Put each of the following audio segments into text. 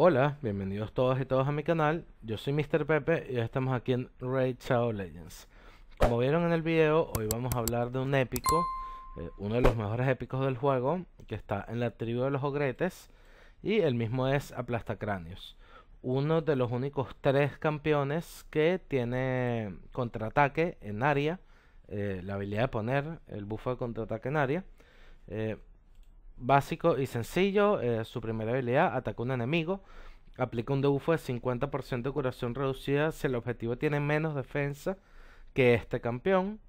Hola, bienvenidos todos y todas a mi canal. Yo soy Mr. Pepe y hoy estamos aquí en Raid Shadow Legends. Como vieron en el video, hoy vamos a hablar de un épico, eh, uno de los mejores épicos del juego, que está en la tribu de los ogretes, y el mismo es Aplastacráneos. Uno de los únicos tres campeones que tiene contraataque en área, eh, la habilidad de poner el buffo de contraataque en área. Eh, básico y sencillo. Eh, su primera habilidad, ataca a un enemigo. Aplica un debuffo de 50% de curación reducida si el objetivo tiene menos defensa que este campeón.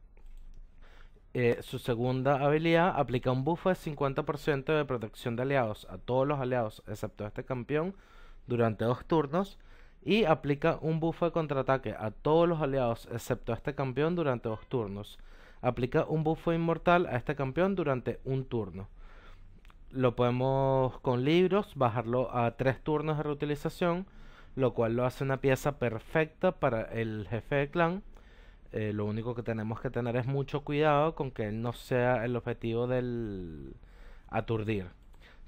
Eh, su segunda habilidad aplica un buffo de 50% de protección de aliados a todos los aliados excepto a este campeón durante dos turnos. Y aplica un buffo de contraataque a todos los aliados excepto a este campeón durante dos turnos. Aplica un buffo inmortal a este campeón durante un turno lo podemos con libros bajarlo a tres turnos de reutilización, lo cual lo hace una pieza perfecta para el jefe de clan. Eh, lo único que tenemos que tener es mucho cuidado con que él no sea el objetivo del aturdir.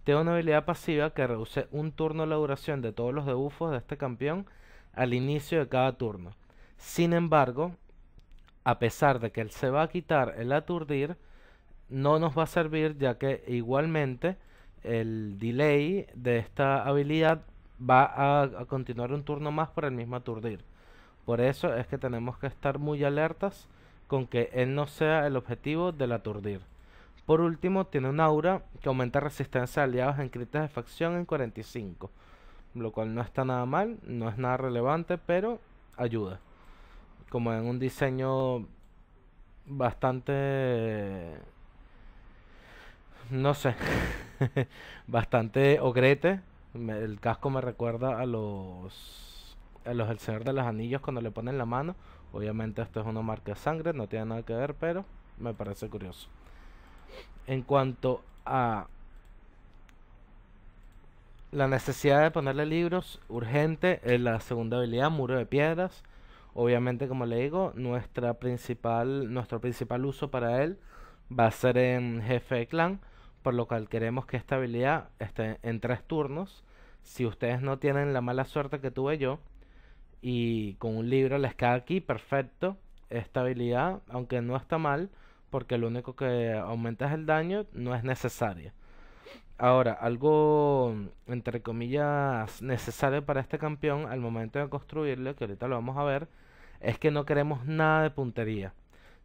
Tiene una habilidad pasiva que reduce un turno la duración de todos los debuffos de este campeón al inicio de cada turno. Sin embargo, a pesar de que él se va a quitar el aturdir, no nos va a servir ya que igualmente el delay de esta habilidad va a, continuar un turno más por el mismo aturdir. Por eso es que tenemos que estar muy alertas con que él no sea el objetivo del aturdir. Por último, tiene un aura que aumenta resistencia a aliados en críticas de facción en 45, lo cual no está nada mal, no es nada relevante, pero ayuda. Como en un diseño bastante no sé, bastante ogrete. el casco me recuerda a los a El Señor de los Anillos cuando le ponen la mano. Obviamente esto es una marca de sangre, no tiene nada que ver, pero me parece curioso. En cuanto a la necesidad de ponerle libros urgente en la segunda habilidad, muro de piedras. Obviamente, como le digo, nuestra principal, nuestro principal uso para él va a ser en jefe de clan por lo cual queremos que esta habilidad esté en tres turnos. Si ustedes no tienen la mala suerte que tuve yo y con un libro les cae aquí, perfecto. Esta habilidad, aunque no está mal, porque lo único que aumenta es el daño, no es necesaria. Ahora, algo entre comillas necesario para este campeón al momento de construirlo, que ahorita lo vamos a ver, es que no queremos nada de puntería,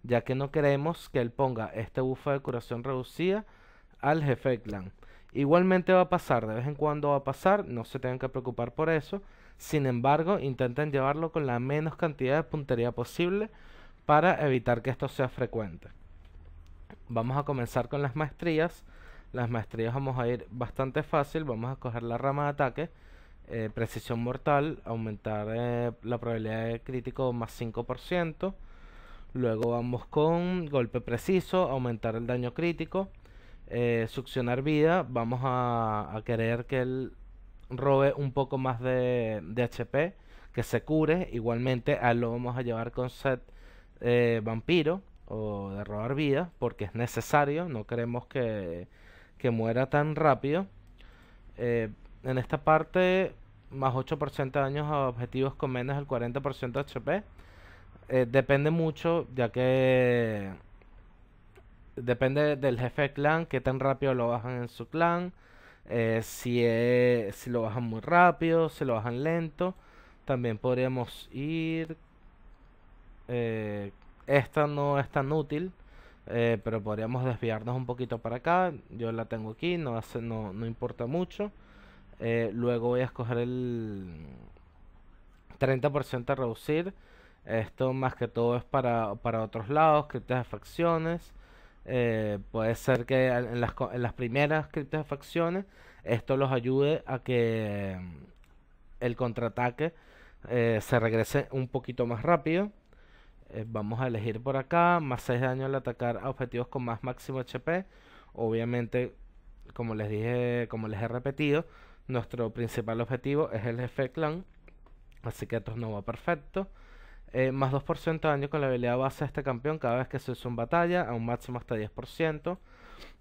ya que no queremos que él ponga este bufo de curación reducida al jefe de. Igualmente va a pasar, de vez en cuando va a pasar, no se tengan que preocupar por eso. Sin embargo, intenten llevarlo con la menos cantidad de puntería posible para evitar que esto sea frecuente. Vamos a comenzar con las maestrías. Las maestrías vamos a ir bastante fácil. Vamos a coger la rama de ataque, eh, precisión mortal, aumentar eh, la probabilidad de crítico más 5%. Luego vamos con golpe preciso, aumentar el daño crítico. Eh, succionar vida, vamos a, querer que él robe un poco más de, HP, que se cure. Igualmente a él lo vamos a llevar con set eh, vampiro o de robar vida, porque es necesario, no queremos que, que muera tan rápido. Eh, en esta parte, más 8% de daños a objetivos con menos del 40% de HP. depende mucho, ya que depende del jefe de clan, que tan rápido lo bajan en su clan. Eh, si, si lo bajan muy rápido, si lo bajan lento. También podríamos ir... Eh, esta no es tan útil, eh, pero podríamos desviarnos un poquito para acá. Yo la tengo aquí, no, hace, no, no importa mucho. luego voy a escoger el 30% a reducir. Esto más que todo es para, para otros lados, criptas de facciones. Eh, puede ser que en las, en las primeras criptas de facciones esto los ayude a que mm, el contraataque eh, se regrese un poquito más rápido. Eh, vamos a elegir por acá, más 6 de daño al atacar a objetivos con más máximo HP. Obviamente, como les dije, como les he repetido, nuestro principal objetivo es el jefe clan. Así que esto no va perfecto. Eh, más 2% de daño con la habilidad base de este campeón cada vez que se usa en batalla, a un máximo hasta 10%.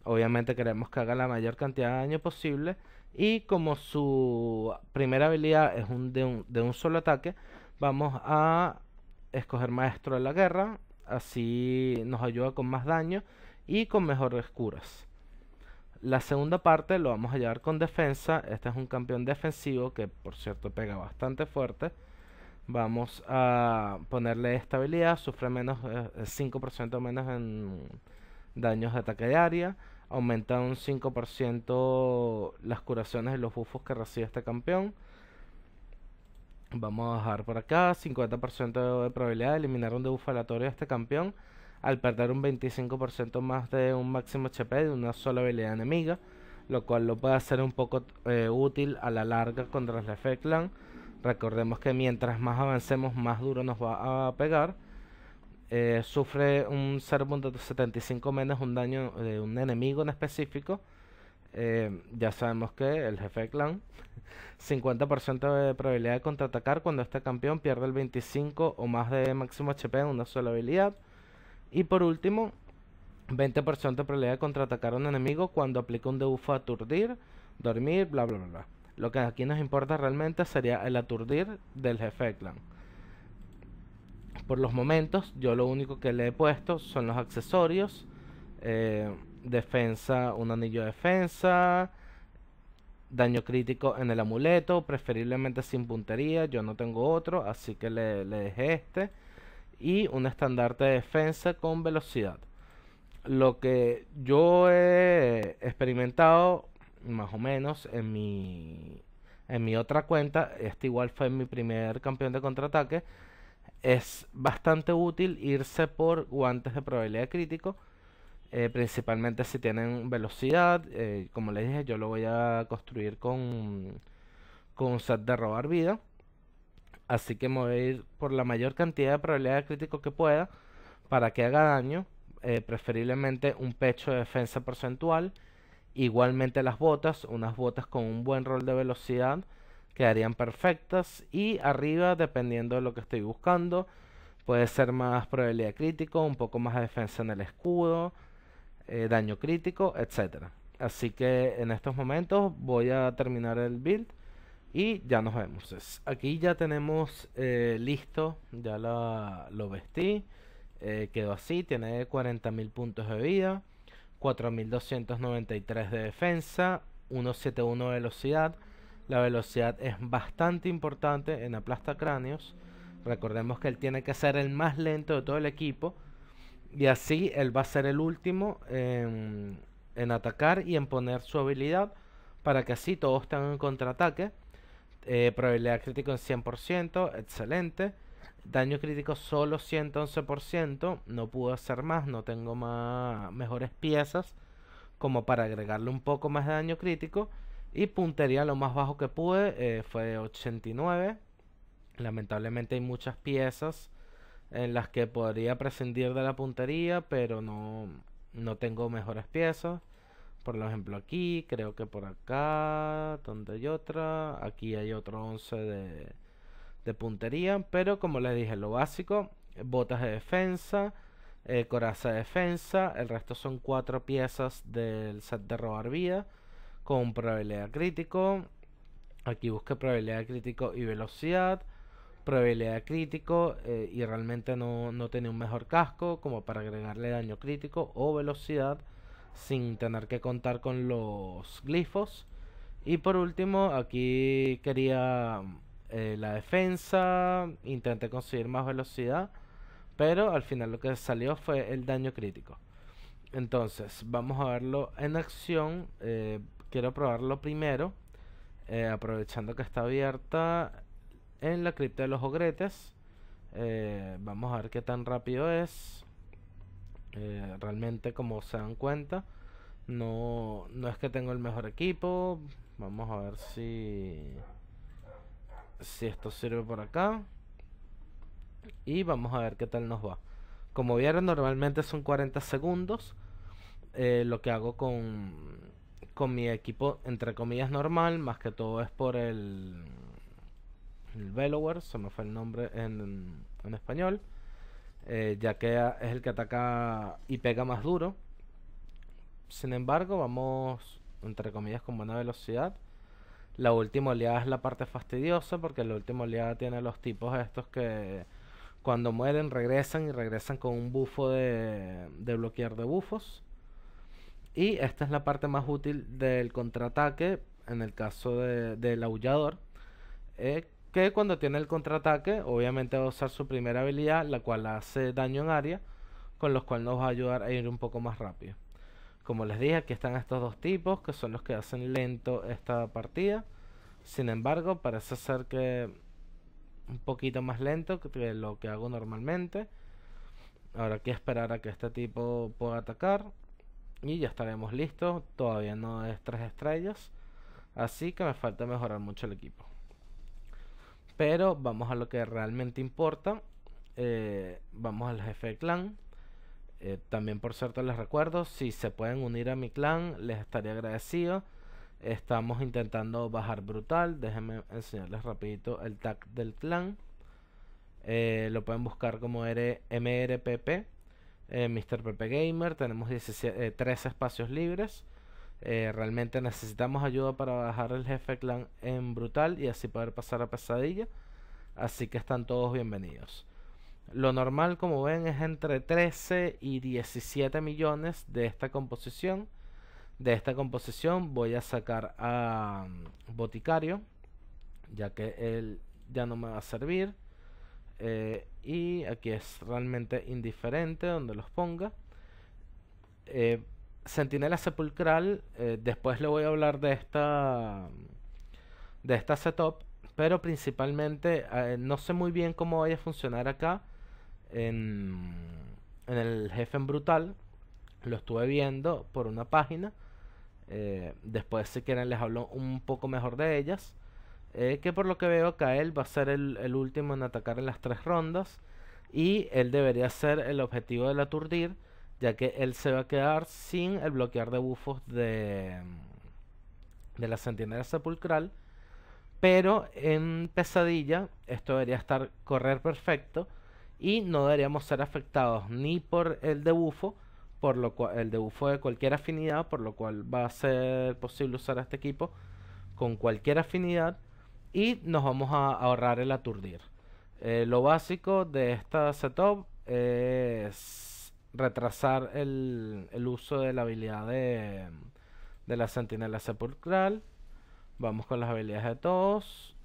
obviamente queremos que haga la mayor cantidad de daño posible. Y como su primera habilidad es un, de, un, de un solo ataque, vamos a escoger Maestro de la Guerra. Así nos ayuda con más daño y con mejores curas. La segunda parte lo vamos a llevar con defensa. Este es un campeón defensivo que por cierto pega bastante fuerte. Vamos a ponerle esta habilidad. Sufre menos 5% eh, menos en daños de ataque de área. Aumenta un 5% las curaciones y los buffos que recibe este campeón. Vamos a bajar por acá. 50% de probabilidad de eliminar un debuff aleatorio a este campeón. Al perder un 25% más de un máximo HP de una sola habilidad enemiga. Lo cual lo puede hacer un poco eh, útil a la larga contra el jefe clan Recordemos que mientras más avancemos, más duro nos va a pegar. Eh, sufre un 0.75 menos un daño de un enemigo en específico. Eh, ya sabemos que el jefe de clan 50% de probabilidad de contraatacar cuando este campeón pierde el 25 o más de máximo HP en una sola habilidad. Y por último, 20% de probabilidad de contraatacar a un enemigo cuando aplica un debuff aturdir, dormir, bla bla bla. Lo que aquí nos importa realmente sería el aturdir del jefe clan. Por los momentos, yo lo único que le he puesto son los accesorios. Eh, defensa, un anillo de defensa. Daño crítico en el amuleto, preferiblemente sin puntería. Yo no tengo otro, así que le, le dejé este. Y un estandarte de defensa con velocidad. Lo que yo he experimentado más o menos en mi en mi otra cuenta, este igual fue mi primer campeón de contraataque, es bastante útil irse por guantes de probabilidad crítico, eh, principalmente si tienen velocidad, eh, como les dije yo lo voy a construir con, con un set de robar vida, así que me voy a ir por la mayor cantidad de probabilidad de crítico que pueda para que haga daño, eh, preferiblemente un pecho de defensa porcentual, Igualmente las botas, unas botas con un buen rol de velocidad quedarían perfectas y arriba dependiendo de lo que estoy buscando puede ser más probabilidad crítico, un poco más de defensa en el escudo, eh, daño crítico, etcétera. Así que en estos momentos voy a terminar el build y ya nos vemos. Aquí ya tenemos eh, listo, ya lo vestí, eh, quedó así, tiene 40.000 puntos de vida. 4293 de defensa, 171 de velocidad. La velocidad es bastante importante en aplasta cráneos. Recordemos que él tiene que ser el más lento de todo el equipo. Y así él va a ser el último en, atacar y en poner su habilidad. Para que así todos tengan un contraataque. Eh, probabilidad crítica en 100%. Excelente. Daño crítico solo 111%. No puedo hacer más. No tengo más mejores piezas. Como para agregarle un poco más de daño crítico. Y puntería lo más bajo que pude. Eh, fue 89. Lamentablemente hay muchas piezas. En las que podría prescindir de la puntería. Pero no, no tengo mejores piezas. Por ejemplo aquí. Creo que por acá. Donde hay otra. Aquí hay otro 11 de de puntería, pero como les dije, lo básico, botas de defensa, eh, coraza de defensa, el resto son cuatro piezas del set de robar vida con probabilidad crítico. Aquí busqué probabilidad crítico y velocidad, probabilidad crítico eh, y realmente no, no tenía un mejor casco como para agregarle daño crítico o velocidad sin tener que contar con los glifos. Y por último, aquí quería eh, la defensa, intenté conseguir más velocidad, pero al final lo que salió fue el daño crítico. Entonces, vamos a verlo en acción. Eh, quiero probarlo primero, eh, aprovechando que está abierta en la cripta de los ogretes. vamos a ver qué tan rápido es. realmente, como se dan cuenta, no, no es que tengo el mejor equipo. Vamos a ver si si esto sirve por acá. Y vamos a ver qué tal nos va. Como vieron normalmente son 40 segundos eh, lo que hago con con mi equipo entre comillas normal más que todo es por el el se me fue el nombre en, en español eh, ya que es el que ataca y pega más duro. Sin embargo, vamos, entre comillas, con buena velocidad. La última oleada es la parte fastidiosa porque la última oleada tiene los tipos estos que cuando mueren regresan y regresan con un bufo de, de bloquear de bufos. Y esta es la parte más útil del contraataque en el caso de, del aullador. Eh, que cuando tiene el contraataque, obviamente va a usar su primera habilidad, la cual hace daño en área, con los cuales nos va a ayudar a ir un poco más rápido. Como les dije, aquí están estos dos tipos, que son los que hacen lento esta partida. Sin embargo, parece ser que un poquito más lento que lo que hago normalmente. Ahora hay que esperar a que este tipo pueda atacar. Y ya estaremos listos. Todavía no es tres estrellas. Así que me falta mejorar mucho el equipo. Pero vamos a lo que realmente importa. Eh, vamos al jefe de clan. Eh, también por cierto les recuerdo, si se pueden unir a mi clan, les estaría agradecido. Estamos intentando bajar brutal. Déjenme enseñarles rapidito el tag del clan. Eh, lo pueden buscar como MRPP. Mr. Pepe Gamer. Tenemos 17, 13 espacios libres. Eh, realmente necesitamos ayuda para bajar el jefe clan en brutal y así poder pasar a pesadilla. Así que están todos bienvenidos. Lo normal, como ven, es entre 13 y 17 millones de esta composición. De esta composición voy a sacar a mm, Boticario, ya que él ya no me va a servir. Eh, y aquí es realmente indiferente donde los ponga. Eh, Sentinela Sepulcral, eh, después le voy a hablar de esta de esta setup, pero principalmente eh, no sé muy bien cómo vaya a funcionar acá en, el jefe en brutal. Lo estuve viendo por una página. Eh, después si quieren les hablo un poco mejor de ellas. que por lo que veo él va a ser el, último en atacar en las tres rondas. Y él debería ser el objetivo del aturdir ya que él se va a quedar sin el bloquear de bufos de, de la centinela sepulcral. Pero en pesadilla esto debería estar correr perfecto y no deberíamos ser afectados ni por el debufo, por lo cual el debufo de cualquier afinidad, por lo cual va a ser posible usar este equipo con cualquier afinidad y nos vamos a ahorrar el aturdir. Eh, lo básico de esta setup es retrasar el, uso de la habilidad de la sentinela sepulcral. Vamos con las habilidades de todos.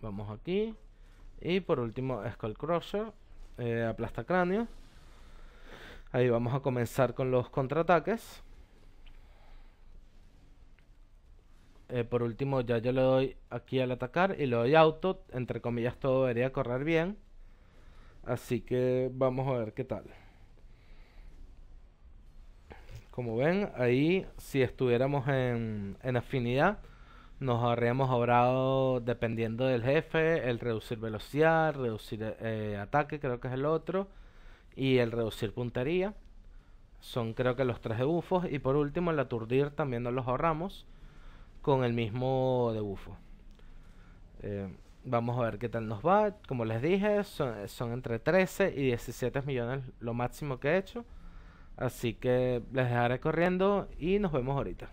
Vamos aquí. Y por último, Skull Crusher. Eh, aplasta cráneo. Ahí vamos a comenzar con los contraataques. Eh, por último, ya yo le doy aquí al atacar y le doy auto. Entre comillas, todo debería correr bien. Así que vamos a ver qué tal. Como ven, ahí si estuviéramos en, afinidad, nos habríamos ahorrado, dependiendo del jefe, el reducir velocidad, reducir eh, ataque, creo que es el otro, y el reducir puntería. Son creo que los tres debufos. Y por último, el aturdir también nos los ahorramos con el mismo debufo. Eh, Vamos a ver qué tal nos va. Como les dije, son, entre 13 y 17 millones lo máximo que he hecho. Así que les dejaré corriendo y nos vemos ahorita.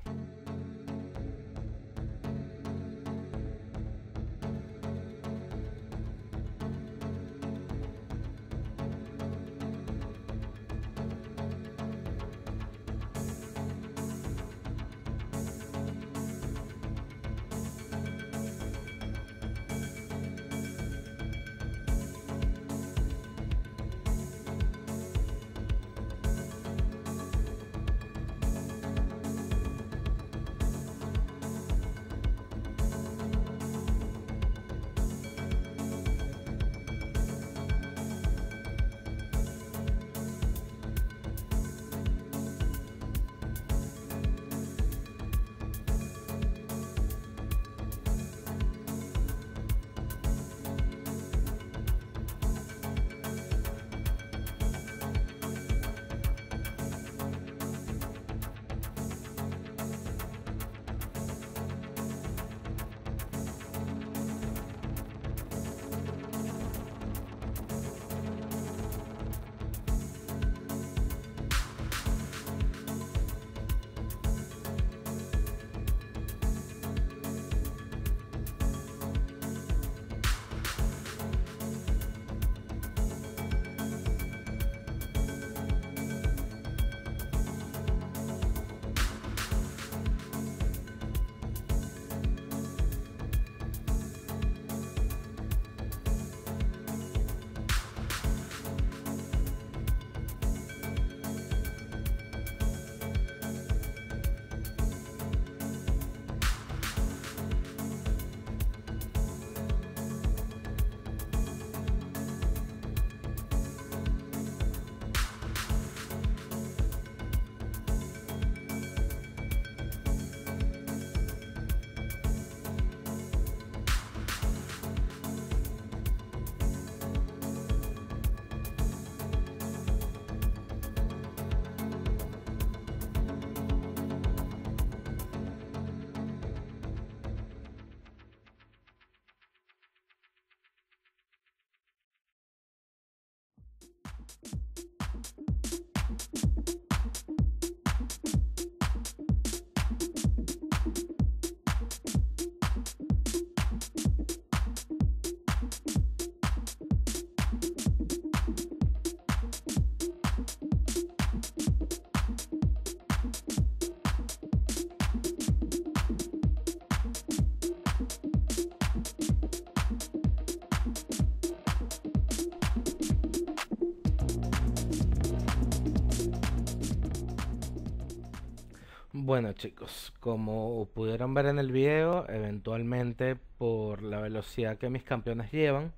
Bueno chicos, como pudieron ver en el video, eventualmente por la velocidad que mis campeones llevan,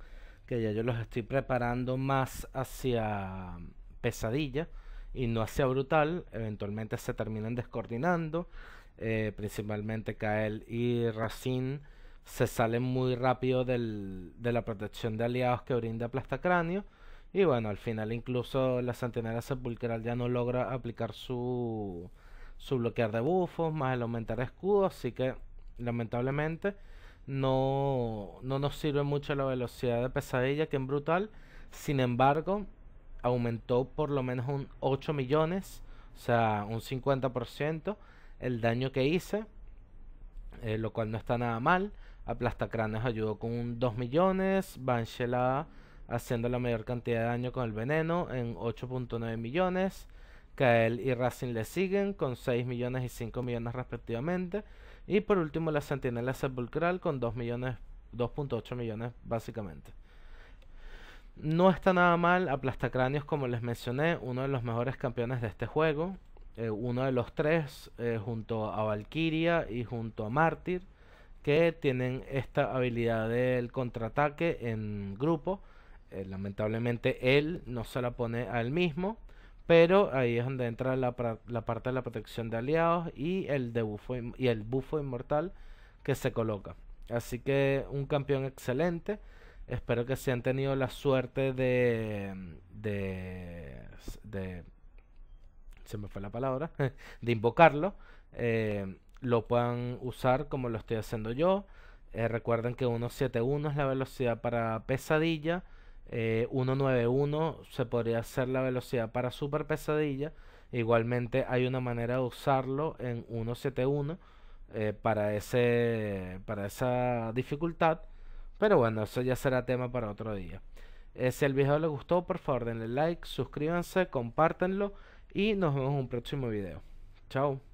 que ya yo los estoy preparando más hacia pesadilla y no hacia brutal, eventualmente se terminan descoordinando, eh, principalmente Kael y Racine se salen muy rápido del, de la protección de aliados que brinda Plastacráneo y bueno, al final incluso la Centinela Sepulcral ya no logra aplicar su su bloquear de bufos, más el aumentar escudos, así que lamentablemente no, no nos sirve mucho la velocidad de pesadilla que en brutal. Sin embargo, aumentó por lo menos un 8 millones, o sea, un 50% el daño que hice, eh, lo cual no está nada mal. Aplastacranes ayudó con un 2 millones, Banshela haciendo la mayor cantidad de daño con el veneno en 8.9 millones. Kael y Racing le siguen con 6 millones y 5 millones respectivamente. Y por último la Sentinela Sepulcral con 2 millones, 2.8 millones básicamente. No está nada mal, Aplastacráneos como les mencioné, uno de los mejores campeones de este juego. Eh, uno de los tres eh, junto a Valkyria y junto a Mártir que tienen esta habilidad del contraataque en grupo. Eh, lamentablemente él no se la pone a él mismo pero ahí es donde entra la, parte de la protección de aliados y el, de bufo, y el bufo inmortal que se coloca. Así que un campeón excelente. Espero que si han tenido la suerte de, de, de se me fue la palabra, de invocarlo, eh, lo puedan usar como lo estoy haciendo yo. Eh, recuerden que 171 es la velocidad para pesadilla. 191 eh, se podría hacer la velocidad para super pesadilla. Igualmente hay una manera de usarlo en 171 eh, para, ese, para esa dificultad. Pero bueno, eso ya será tema para otro día. Eh, si el video les gustó, por favor denle like, suscríbanse, compártanlo y nos vemos en un próximo video. Chao.